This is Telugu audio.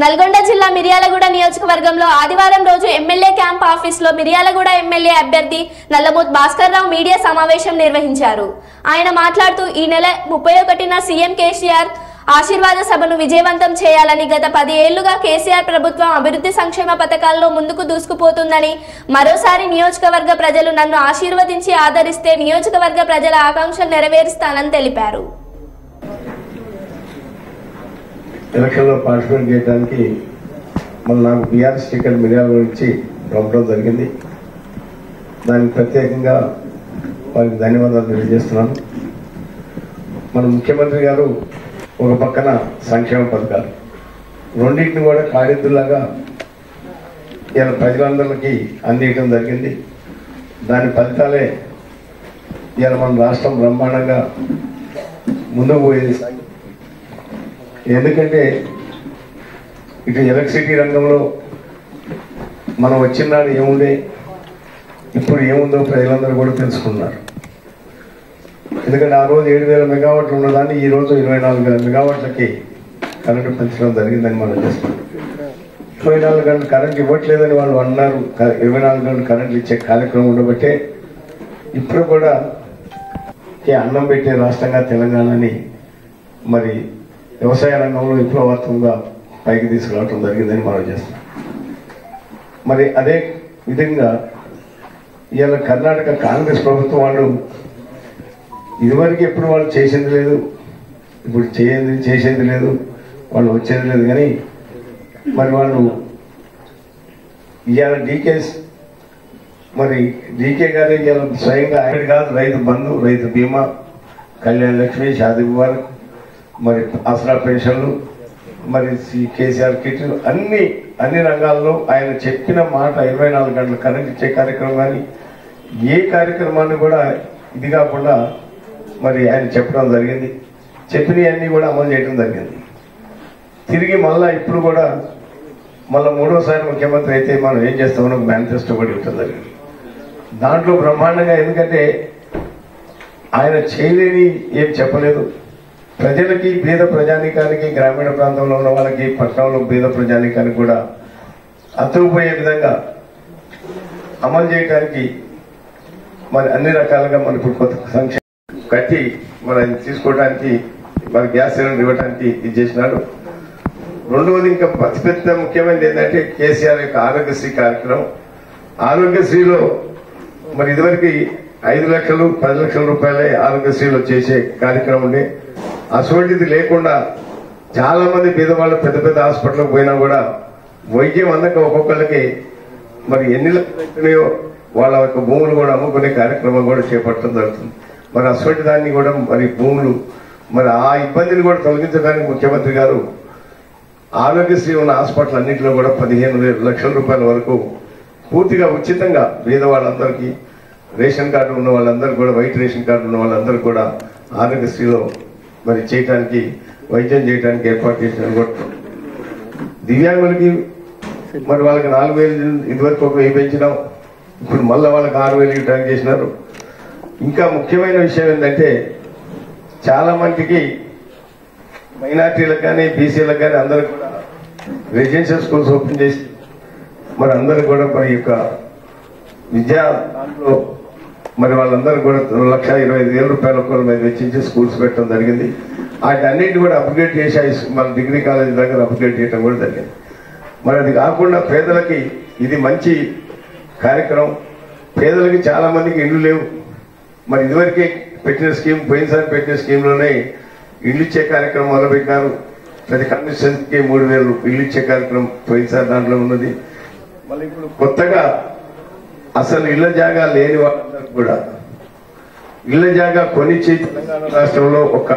నల్గొండ జిల్లా మిర్యాలగూడ నియోజకవర్గంలో ఆదివారం రోజు ఎమ్మెల్యే క్యాంప్ ఆఫీస్లో మిర్యాలగూడ ఎమ్మెల్యే అభ్యర్థి నల్లమూత్ భాస్కర్ రావు మీడియా సమావేశం నిర్వహించారు. ఆయన మాట్లాడుతూ ఈ నెల ముప్పై ఒకటిన సీఎం కేసీఆర్ ఆశీర్వాద సభను విజయవంతం చేయాలని గత పది ఏళ్ళుగా కేసీఆర్ ప్రభుత్వం అభివృద్ధి సంక్షేమ పథకాల్లో ముందుకు దూసుకుపోతుందని మరోసారి నియోజకవర్గ ప్రజలు నన్ను ఆశీర్వదించి ఆదరిస్తే నియోజకవర్గ ప్రజల ఆకాంక్షలు నెరవేరుస్తానని తెలిపారు. ఎలక్షన్లో పార్టిసిపేట్ చేయడానికి మన నాకు బీఆర్ఎస్ టికెట్ మిర్యాల నుంచి పంపడం జరిగింది. దానికి ప్రత్యేకంగా వారికి ధన్యవాదాలు తెలియజేస్తున్నాను. మన ముఖ్యమంత్రి గారు ఒక పక్కన సంక్షేమ పథకాలు. రెండింటిని కూడా కాడిద్దులాగా ఇలా ప్రజలందరికీ అందించడం జరిగింది. దాని ఫలితాలే ఇలా మన రాష్ట్రం బ్రహ్మాండంగా ముందుకు పోయేది. ఎందుకంటే ఇటు ఎలక్ట్రిసిటీ రంగంలో మనం వచ్చిన నాడు ఏముండే ఇప్పుడు ఏముందో ప్రజలందరూ కూడా తెలుసుకున్నారు. ఎందుకంటే ఆ రోజు ఏడు వేల మెగావాట్లు ఉన్నదాన్ని ఈ రోజు ఇరవై నాలుగు వేల మెగావాట్లకి కరెంటు పెంచడం జరిగిందని మనం చేస్తున్నాం ఇరవై నాలుగు గంటలు కరెంట్ ఇవ్వట్లేదని వాళ్ళు అన్నారు. ఇరవై నాలుగు గంటలు కరెంటు ఇచ్చే కార్యక్రమం ఉండబట్టే ఇప్పుడు కూడా అన్నం పెట్టే రాష్ట్రంగా తెలంగాణని మరి వ్యవసాయ రంగంలో విప్లవాత్మకంగా పైకి తీసుకురావటం జరిగిందని మనం చేస్తున్నాం. మరి అదే విధంగా ఇవాళ కర్ణాటక కాంగ్రెస్ ప్రభుత్వం వాళ్ళు ఇదివరకు ఎప్పుడు వాళ్ళు చేసింది లేదు ఇప్పుడు చేయంది చేసేది లేదు వాళ్ళు వచ్చేది లేదు కానీ మరి వాళ్ళు ఇవాళ డీకేస్ మరి డీకే గారు ఇవాళ స్వయంగా ఆయన కాదు రైతు బంధు రైతు బీమా కళ్యాణ లక్ష్మి షాది ముబారక్ మరి ఆసరా పెన్షన్లు మరి కేసీఆర్ కిట్ అన్ని అన్ని రంగాల్లో ఆయన చెప్పిన మాట ఇరవై నాలుగు గంటలు కరెంట్ ఇచ్చే కార్యక్రమం కానీ ఏ కార్యక్రమాన్ని కూడా ఇది కాకుండా మరి ఆయన చెప్పడం జరిగింది. చెప్పినవన్నీ కూడా అమలు చేయడం జరిగింది. తిరిగి మళ్ళా ఇప్పుడు కూడా మళ్ళీ మూడోసారి ముఖ్యమంత్రి అయితే మనం ఏం చేస్తామని మేనిఫెస్టో కూడా ఇవ్వడం జరిగింది. దాంట్లో బ్రహ్మాండంగా ఎందుకంటే ఆయన చేయలేని ఏం చెప్పలేదు. ప్రజలకి పేద ప్రజానికానికి గ్రామీణ ప్రాంతంలో ఉన్న వాళ్ళకి పట్టణంలో పేద ప్రజానికానికి కూడా అతుకుపోయే విధంగా అమలు చేయడానికి మరి అన్ని రకాలుగా మన ఇప్పుడు కొత్త సంక్షేమ కట్టి మనం తీసుకోవడానికి మరి గ్యాస్ సిలిండర్ ఇవ్వడానికి ఇది చేసినాడు. రెండవది ఇంకా అతిపెద్ద ముఖ్యమైనది ఏంటంటే కేసీఆర్ యొక్క ఆరోగ్యశ్రీ కార్యక్రమం. ఆరోగ్యశ్రీలో మరి ఇదివరకు ఐదు లక్షలు పది లక్షల రూపాయలే ఆరోగ్యశ్రీలో చేసే కార్యక్రమం ఉండే. అటువంటిది లేకుండా చాలా మంది పేదవాళ్ళు పెద్ద పెద్ద హాస్పిటల్కి పోయినా కూడా వైద్యం అందక ఒక్కొక్కరికి మరి ఎన్ని లక్షలు వాళ్ళ యొక్క భూములు కూడా అమ్ముకునే కార్యక్రమం కూడా చేపట్టడం జరుగుతుంది. మరి అటువంటి దాన్ని కూడా మరి భూములు మరి ఆ ఇబ్బందిని కూడా తొలగించడానికి ముఖ్యమంత్రి గారు ఆరోగ్యశ్రీ ఉన్న హాస్పిటల్ అన్నింటిలో కూడా పదిహేను వేల లక్షల రూపాయల వరకు పూర్తిగా ఉచితంగా పేద వాళ్ళందరికీ రేషన్ కార్డు ఉన్న వాళ్ళందరూ కూడా వైట్ రేషన్ కార్డు ఉన్న వాళ్ళందరూ కూడా ఆరోగ్యశ్రీలో మరి చేయడానికి వైద్యం చేయడానికి ఏర్పాటు చేసిన కూడా దివ్యాంగులకి మరి వాళ్ళకి నాలుగు వేలు ఇదివరకు ఒక వెయ్యి పెంచినాం. ఇప్పుడు మళ్ళీ వాళ్ళకి ఆరు వేలు ఇవ్వడానికి చేసినారు. ఇంకా ముఖ్యమైన విషయం ఏంటంటే చాలా మందికి మైనార్టీలకు కానీ బీసీలకు కానీ అందరూ కూడా రెసిడెన్షియల్ స్కూల్స్ ఓపెన్ చేసి మరి అందరు కూడా మరి యొక్క విద్యా దాంట్లో మరి వాళ్ళందరూ కూడా లక్ష ఇరవై ఐదు వేల రూపాయల ఒక్కరి మీద వెచ్చించి స్కూల్స్ పెట్టడం జరిగింది. వాటన్నింటిని కూడా అప్గ్రేడ్ చేసి మన డిగ్రీ కాలేజ్ దగ్గర అప్గ్రేడ్ చేయడం కూడా జరిగింది. మరి అది కాకుండా పేదలకి ఇది మంచి కార్యక్రమం. పేదలకి చాలా మందికి ఇల్లు లేవు. మరి ఇదివరకే పెట్టిన స్కీమ్ పోయినసారి పెట్టిన స్కీమ్లోనే ఇల్లు ఇచ్చే కార్యక్రమం మొదలుపెట్టినారు. ప్రతి కమిషన్కి మూడు వేలు ఇల్లు ఇచ్చే కార్యక్రమం పోయినసారి దాంట్లో ఉన్నది. మళ్ళీ ఇప్పుడు కొత్తగా అసలు ఇళ్ళ జాగా లేని వాళ్ళందరూ కూడా ఇళ్ళ జాగా కొనిచ్చి తెలంగాణ రాష్ట్రంలో ఒక